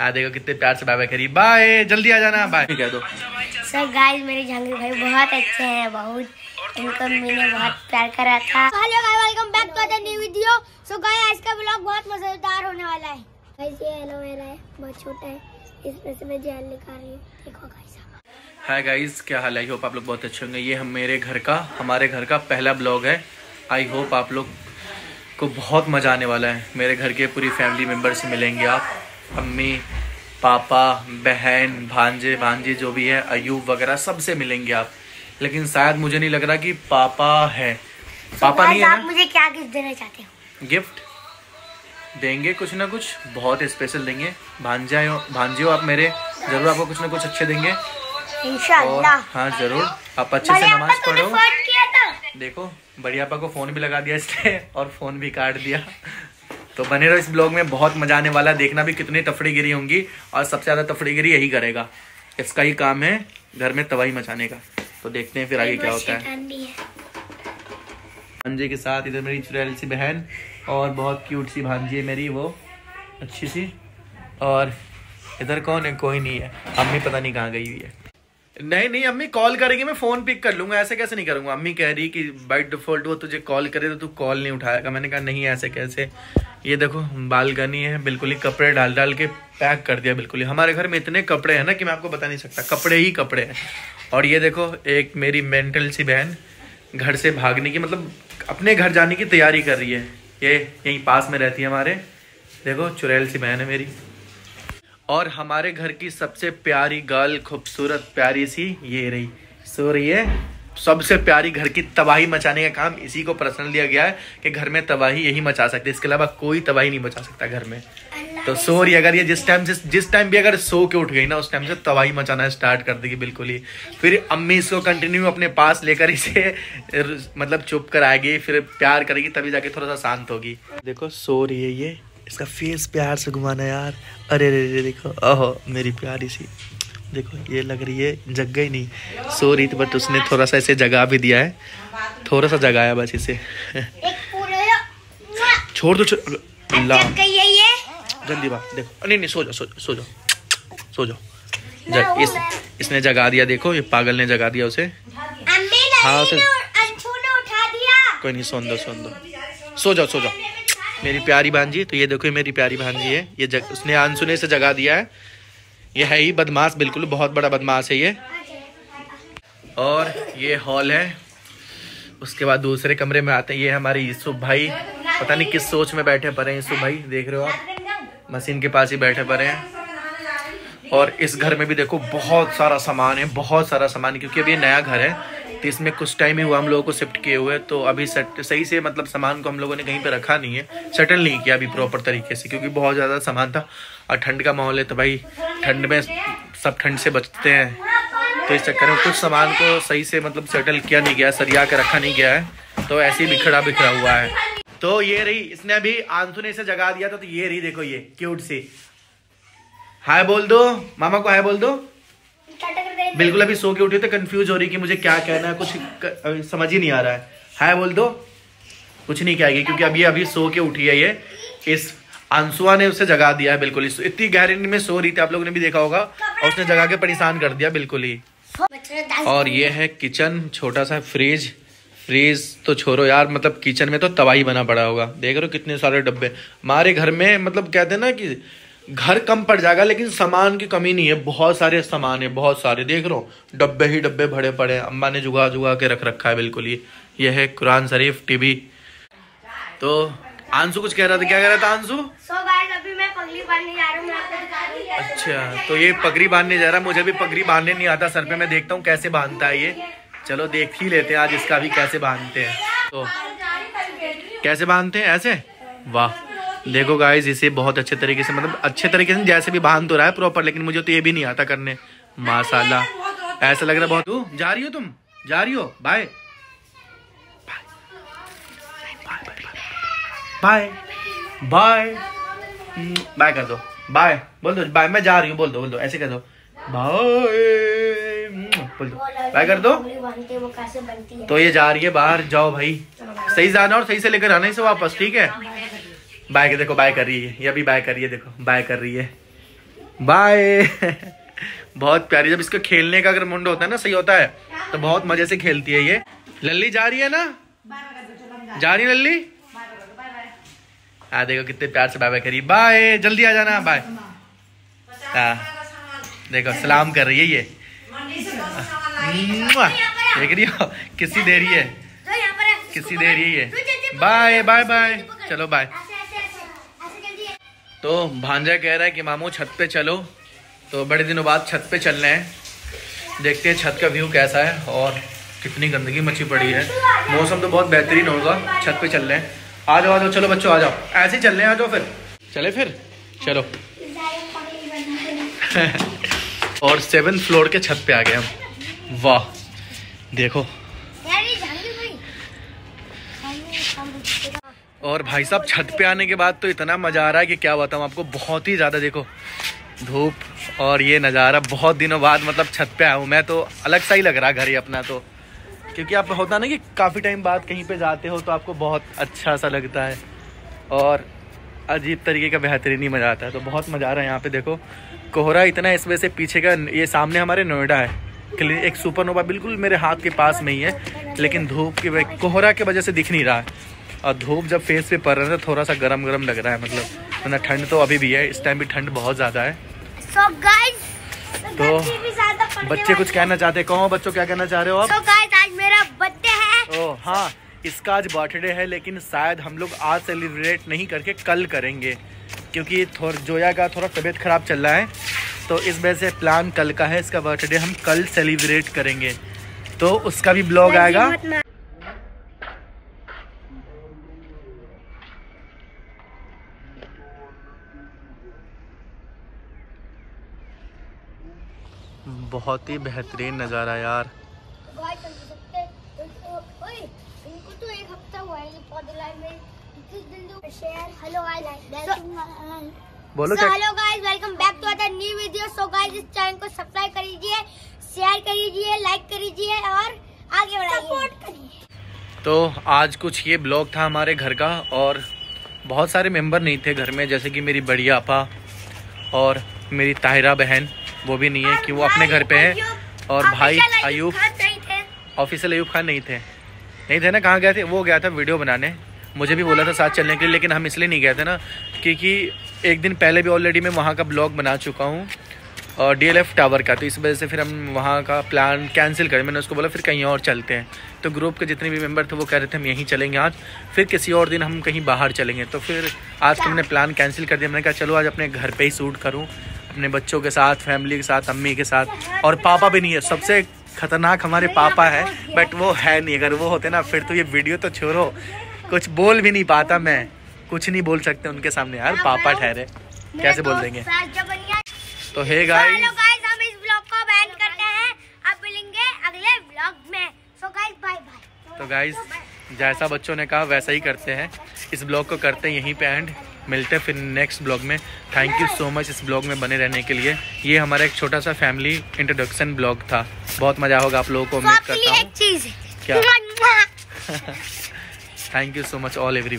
आ देखो कितने प्यार से बाय बाय करी बाय जल्दी आ जाना बाय। कह दो। सर गाइस मेरे जहांगीर भाई बहुत अच्छे हैं बहुत। इनको मैंने बहुत प्यार करा था। Hello guys welcome back to the new video so guys आज का ब्लॉग बहुत मज़ेदार होने वाला है। गाइस ये एलोवेरा है बहुत छोटा है। इसमें से मैं जेल निकाल रही हूँ। देखो गाइस हाय गाइस क्या हाल है? आई होप आप लोग बहुत अच्छे होंगे। ये हम मेरे घर का हमारे घर का पहला ब्लॉग है। आई होप आप लोग को बहुत मज़ा आने वाला है। मेरे घर के पूरी फैमिली मेंबर से मिलेंगे आप। अम्मी पापा बहन भांजे भांजी जो भी है अयूब वगैरह सबसे मिलेंगे आप। लेकिन शायद मुझे नहीं लग रहा कि पापा है। पापा नहीं है आप मुझे क्या गिफ्ट देना चाहते हो? गिफ्ट देंगे कुछ ना कुछ बहुत स्पेशल देंगे। भांजा भांजियो आप मेरे ज़रूर आपको कुछ ना कुछ अच्छे देंगे। और हाँ ज़रूर। आप अच्छे से नमाज़ पढ़ो। देखो बढ़िया आपा को फ़ोन भी लगा दिया इसने और फ़ोन भी काट दिया। तो बने रहो इस ब्लॉग में बहुत मज़ा आने वाला है। देखना भी कितनी तफड़ी गिरी होंगी और सबसे ज़्यादा तफड़ी गिरी यही करेगा। इसका ही काम है घर में तबाही मचाने का। तो देखते हैं फिर आगे क्या होता है। है। भांजे के साथ इधर मेरी चुड़ैल सी बहन और बहुत क्यूट सी भांजी है मेरी वो अच्छी सी। और इधर कौन है? कोई नहीं है। अम्मी पता नहीं कहाँ गई हुई है। नहीं नहीं, अम्मी कॉल करेगी, मैं फ़ोन पिक कर लूँगा, ऐसे कैसे नहीं करूँगा? अम्मी कह रही कि बाई डिफ़ॉल्ट वो तुझे कॉल करे तो तू कॉल नहीं उठाएगा। मैंने कहा, नहीं, ऐसे कैसे? ये देखो बालकनी है, बिल्कुल ही कपड़े डाल डाल के पैक कर दिया, बिल्कुल ही। हमारे घर में इतने कपड़े हैं ना कि मैं आपको बता नहीं सकता, कपड़े ही कपड़े हैं। और ये देखो, एक मेरी मेंटल सी बहन घर से भागने की मतलब अपने घर जाने की तैयारी कर रही है। ये, यहीं पास में रहती है हमारे। देखो, चुड़ैल सी बहन है मेरी। और हमारे घर की सबसे प्यारी गर्ल खूबसूरत प्यारी सी ये रही सो रही है। सबसे प्यारी घर की तबाही मचाने का काम इसी को पर्सनल दिया गया है कि घर में तबाही यही मचा सकते इसके अलावा कोई तबाही नहीं मचा सकता घर में। तो सो रही अगर ये जिस टाइम से जिस टाइम भी अगर सो के उठ गई ना उस टाइम से तबाही मचाना स्टार्ट कर देगी बिल्कुल ही। फिर अम्मी इसको कंटिन्यू अपने पास लेकर इसे मतलब चुप कराएगी फिर प्यार करेगी तभी जाके थोड़ा सा शांत होगी। देखो सो रही है ये। इसका फेस प्यार से घुमाना यार। अरे अरे रे देखो। ओहो मेरी प्यारी सी। देखो ये लग रही है जग गई नहीं। सो रही थी बट उसने थोड़ा सा इसे जगा भी दिया है। थोड़ा सा जगाया बस इसे। छोड़ दो जल्दी बात देखो। नहीं नहीं सो जाओ सो जाओ। सो जाओ। सो जाओ जग इस इसने जगा दिया देखो ये पागल ने जगा दिया उसे। हाँ, उसे- कोई नहीं सोन दो सोन दो। सो जाओ सो जाओ। मेरी प्यारी भांजी तो ये देखो ये मेरी प्यारी भांजी है। ये जग, उसने आँसू से जगा दिया है। ये है ही बदमाश, बिल्कुल बहुत बड़ा बदमाश है ये। और ये हॉल है। उसके बाद दूसरे कमरे में आते हैं। ये हमारे यूसुफ भाई। पता नहीं किस सोच में बैठे पड़े हैं यूसुफ भाई, देख रहे हो आप? मशीन के पास ही बैठे पड़े हैं। और इस घर में भी देखो बहुत सारा सामान है, बहुत सारा सामान, क्योंकि अभी ये नया घर है। तो इसमें कुछ टाइम ही हुआ, हम लोगों को शिफ्ट किए हुए तो अभी सेट सही से मतलब सामान को हम लोगों ने कहीं पे रखा नहीं है सेटल नहीं किया अभी प्रॉपर तरीके से, क्योंकि बहुत ज़्यादा सामान था और ठंड का माहौल है तो भाई ठंड में सब ठंड से बचते हैं। तो इस चक्कर में कुछ सामान को सही से मतलब सेटल किया नहीं गया, सरिया के रखा नहीं गया है तो ऐसे ही बिखरा बिखरा हुआ है। तो ये रही, इसने अभी आँसू ने इसे जगा दिया था तो ये रही देखो ये क्यूट सी। हाय बोल दो, मामा को हाय बोल दो। बिल्कुल अभी सो के उठी तो कंफ्यूज हो रही कि मुझे क्या कहना है कुछ समझ ही नहीं आ रहा है। हाय बोल दो। कुछ नहीं कहेगी क्योंकि अभी अभी सो के उठी है ये। इस आंसुआ ने उसे जगा दिया है बिल्कुल। ही इतनी गहरी में सो रही थी आप लोगों ने भी देखा होगा। और उसने जगा के परेशान कर दिया बिल्कुल ही। और ये है किचन छोटा सा फ्रिज। फ्रिज तो छोड़ो यार मतलब किचन में तो तबाही बना पड़ा होगा। देख रहे हो कितने सारे डब्बे। हमारे घर में मतलब कहते हैं ना कि घर कम पड़ जाएगा लेकिन सामान की कमी नहीं है। बहुत सारे सामान है बहुत सारे। देख रहे हो डब्बे ही डब्बे भरे पड़े हैं। अम्मा ने जुगा जुगा के रख रखा है बिल्कुल ही। ये है कुरान शरीफ टीवी। तो आँसू कुछ कह रहा था? क्या कह रहा था आँसू? अभी मैं बांधने जा रहा हूँ दूँ अच्छा तो ये पगड़ी बांधने जा रहा है। मुझे भी पगड़ी बांधने नहीं आता। सर पे मैं देखता हूँ कैसे बांधता है ये। चलो देख ही लेते हैं आज इसका भी कैसे बांधते हैं। तो कैसे बांधते हैं? ऐसे? वाह। देखो गाइस इसे बहुत अच्छे तरीके से मतलब अच्छे तरीके से जैसे भी बाँध तो रहा है प्रॉपर लेकिन मुझे तो ये भी नहीं आता करने माशाल्लाह ऐसा लग रहा है बहुत तू जा रही हो तुम जा रही हो बाय बाय बाय बाय कर दो बाय बोल दो बाय मैं जा रही हूँ बोल दो बोल दो ऐसे कर दो बाय बोल दो बाय कर दो है तो ये जा रही है बाहर जाओ भाई सही जाना और सही से लेकर आना इसे वापस ठीक है बाय के देखो बाय कर रही है। ये भी बाय कर रही है देखो बाय कर रही है। बाय। बहुत प्यारी जब इसको खेलने का अगर मुंड होता है ना सही होता है तो बहुत मज़े से खेलती है ये। लल्ली जा रही है ना? जा रही है लल्ली? हाँ देखो कितने प्यार से बाय बाय करी बाय जल्दी आ जाना बाय। हाँ देखो सलाम कर रही है ये। देख रही हो किसी दे रही है। किसी दे रही है। Bye bye bye. चलो बाय। तो भांजा कह रहा है कि मामू, छत पे चलो। तो बड़े दिनों बाद छत पे चलने हैं। देखते हैं छत का व्यू कैसा है और कितनी गंदगी मची पड़ी है। मौसम तो बहुत बेहतरीन होगा, छत पे चल रहे हैं। आ जाओ आ जाओ, चलो बच्चों, आ जाओ। ऐसे ही चल रहे हैं, आ जाओ फिर। चले फिर? चलो। और सेवन फ्लोर के छत पे आ गए हम। वाह, देखो। और भाई साहब, छत पे आने के बाद तो इतना मज़ा आ रहा है कि क्या बताऊँ आपको, बहुत ही ज़्यादा देखो, धूप और ये नज़ारा बहुत दिनों बाद मतलब छत पे आया हूँ मैं तो अलग सा ही लग रहा घर ही अपना तो। क्योंकि आप होता ना कि काफ़ी टाइम बाद कहीं पे जाते हो तो आपको बहुत अच्छा सा लगता है और अजीब तरीके का बेहतरीन ही मज़ा आता है तो बहुत मज़ा आ रहा है यहाँ पे देखो। कोहरा इतना इस वजह से पीछे का, ये सामने हमारे नोएडा है। एक सुपरनोवा बिल्कुल मेरे हाथ के पास में ही है, लेकिन धूप की कोहरा की वजह से दिख नहीं रहा है। और धूप जब फेस पे पड़ रहा है तो थोड़ा सा गर्म गर्म लग रहा है मतलब। वरना ठंड तो अभी भी है इस टाइम भी ठंड बहुत ज़्यादा है। सो गाइस तो बच्चे कुछ कहना चाहते हैं? कहो बच्चों क्या कहना चाह रहे हो आप? सो गाइस आज मेरा बर्थडे है. ओ हाँ इसका आज बर्थडे है लेकिन शायद हम लोग आज सेलिब्रेट नहीं करके कल करेंगे क्योंकि थोड़ा जोया का थोड़ा तबीयत ख़राब चल रहा है तो इस वजह से प्लान कल का है इसका बर्थडे हम कल सेलिब्रेट करेंगे। तो उसका भी ब्लॉग आएगा बहुत ही बेहतरीन नज़ारा यार गाइस हम सकते तो ओए इनको तो एक हफ़्ता हुआ है ये पौधे लाए में किस दिन ही बेहतरीन नज़ारा यार। बोलो so hello guys welcome back to other new video so guys इस चैनल को सब्सक्राइब करिए शेयर करिए लाइक करिए और आगे बढ़ाइए। सपोर्ट करिए। तो आज कुछ ये ब्लॉग था हमारे घर का और बहुत सारे मेंबर नहीं थे घर में जैसे कि मेरी बड़ी आपा और मेरी ताहिरा बहन। वो भी नहीं है कि वो अपने घर पे है। और भाई अयूब ऑफिशियल अयूब खान नहीं थे। नहीं थे ना कहाँ गए थे? वो गया था वीडियो बनाने। मुझे भी बोला था साथ चलने के लिए लेकिन हम इसलिए नहीं गए थे ना क्योंकि एक दिन पहले भी ऑलरेडी मैं वहाँ का ब्लॉग बना चुका हूँ और डीएलएफ टावर का। तो इस वजह से फिर हम वहाँ का प्लान कैंसिल करें। मैंने उसको बोला फिर कहीं और चलते हैं। तो ग्रुप के जितने भी मेंबर थे वो कह रहे थे हम यहीं चलेंगे आज। फिर किसी और दिन हम कहीं बाहर चलेंगे। तो फिर आज का मैंने प्लान कैंसिल कर दिया। मैंने कहा चलो आज अपने घर पे ही शूट करूँ। अपने बच्चों के साथ फैमिली के साथ अम्मी के साथ। और पापा भी नहीं है। सबसे खतरनाक हमारे पापा है बट वो है नहीं। अगर वो होते ना फिर तो ये वीडियो तो छोड़ो। कुछ बोल भी नहीं पाता मैं। कुछ नहीं बोल सकते उनके सामने। यार पापा ठहरे। कैसे बोल देंगे? तो हे गाइस हम इस ब्लॉग को बैंड करते हैं। अब मिलेंगे अगले ब्लॉग में। सो गाइस बाय बाय तो गाइज़ जैसा बच्चों ने कहा वैसा ही करते हैं। इस ब्लॉग को करते हैं यहीं पे एंड। मिलते हैं फिर नेक्स्ट ब्लॉग में। थैंक यू सो मच इस ब्लॉग में बने रहने के लिए। ये हमारा एक छोटा सा फैमिली इंट्रोडक्शन ब्लॉग था। बहुत मज़ा होगा आप लोगों को उम्मीद करता हूँ? क्या? Thank you so much all every